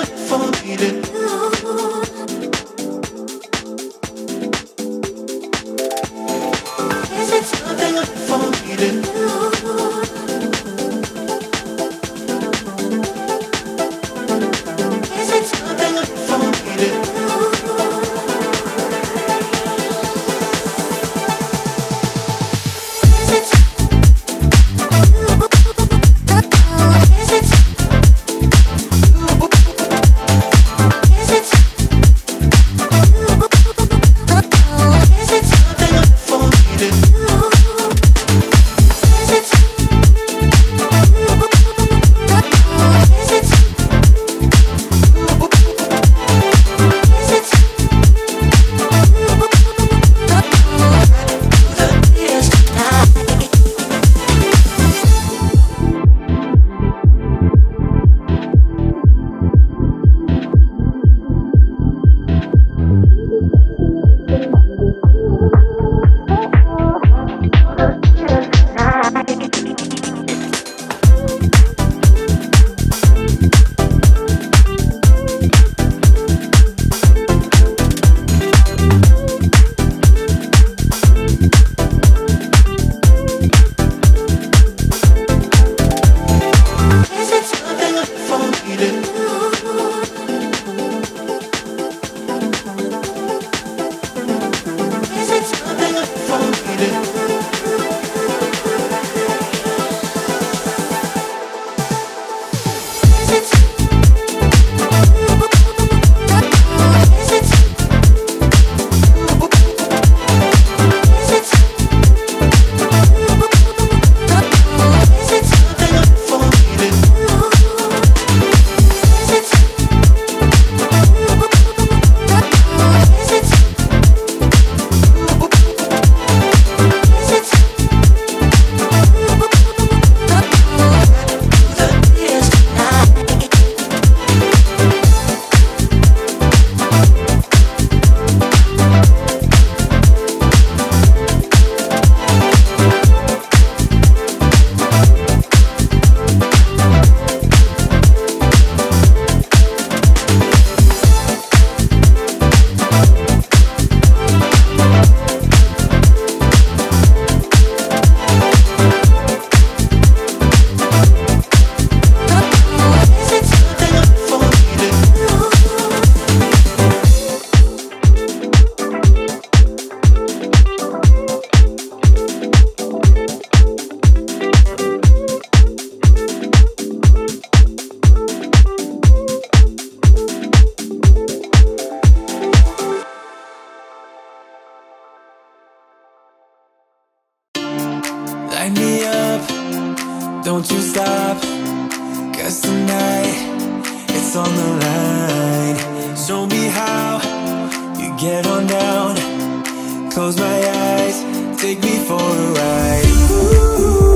for me to. on the line? Show me how you get on down. Close my eyes, take me for a ride. Ooh.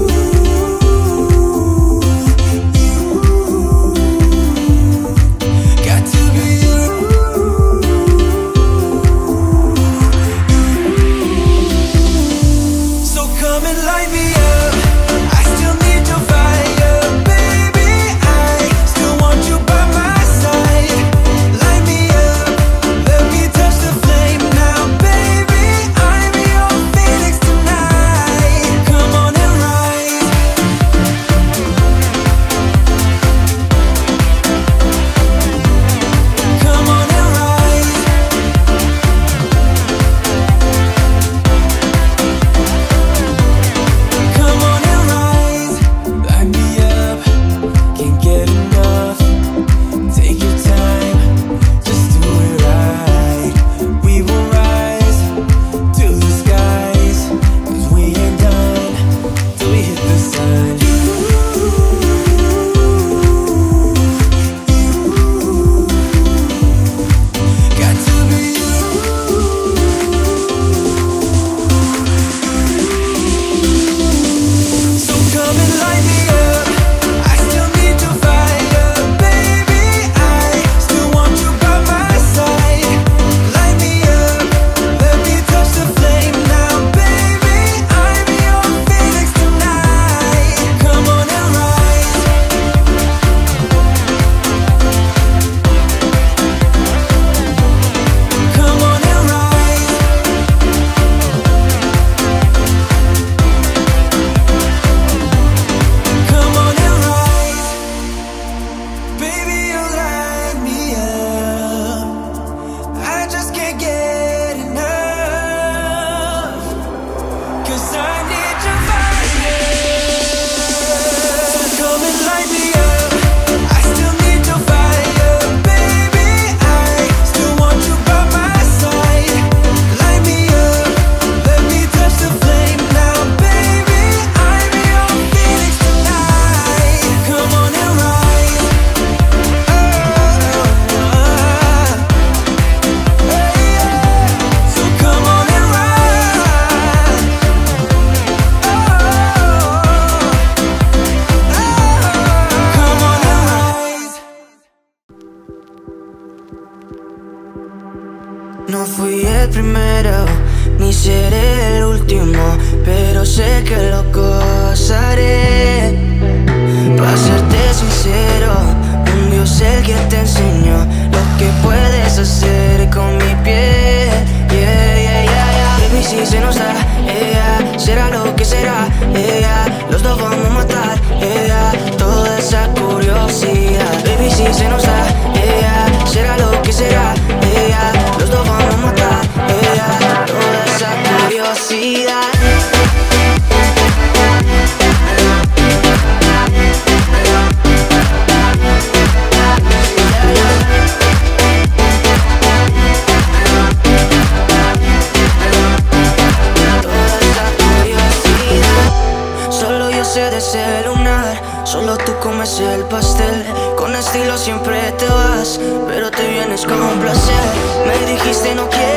el primero, ni seré el último, pero sé que lo gozaré. Para serte sincero, un Dios el que te enseñó lo que puedes hacer con mi piel. Yeah, yeah, yeah, yeah. Si se nos da, yeah, será lo que será, yeah, los dos vamos a matar, yeah, toda esa curiosidad. hacer. Me dijiste no quiero.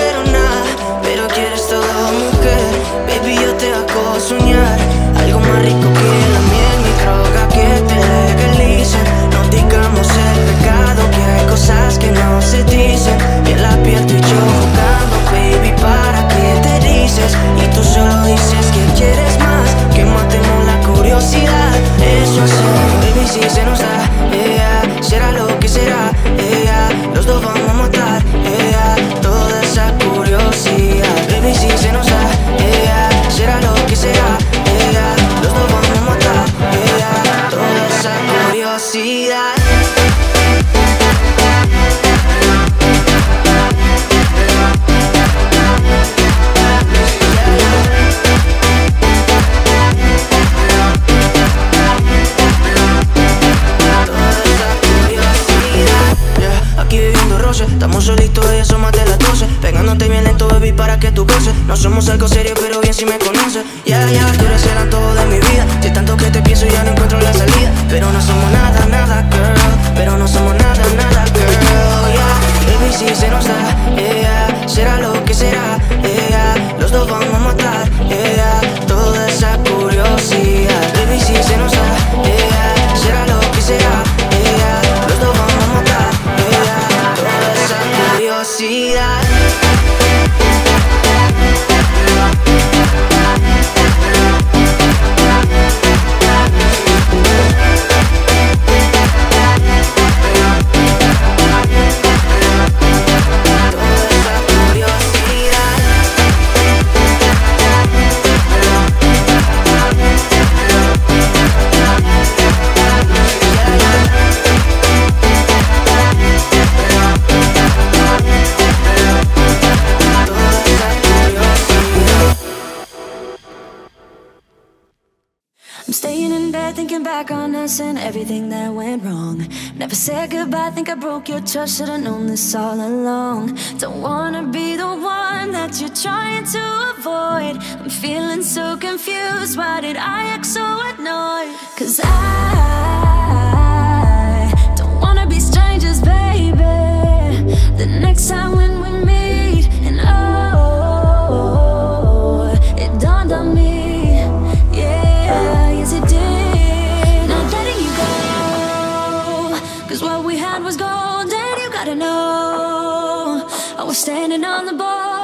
entonces, yeah, yeah, tú eres el antojo de mi vida. Si tanto que te that went wrong. Never said goodbye, think I broke your trust. Should've known this all along. Don't wanna be the one that you're trying to avoid. I'm feeling so confused. Why did I act so annoyed? Cause I don't wanna be strangers, baby. The next time. I don't know. I was standing on the bar.